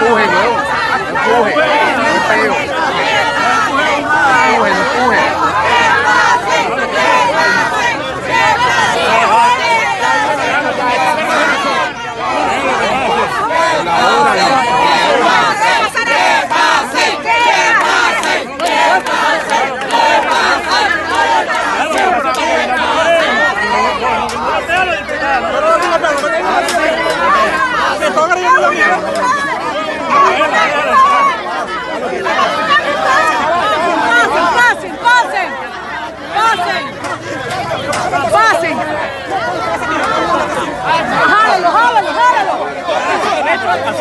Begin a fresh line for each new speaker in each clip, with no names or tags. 酷黑牛，你飞了。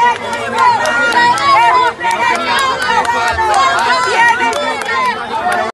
Got it!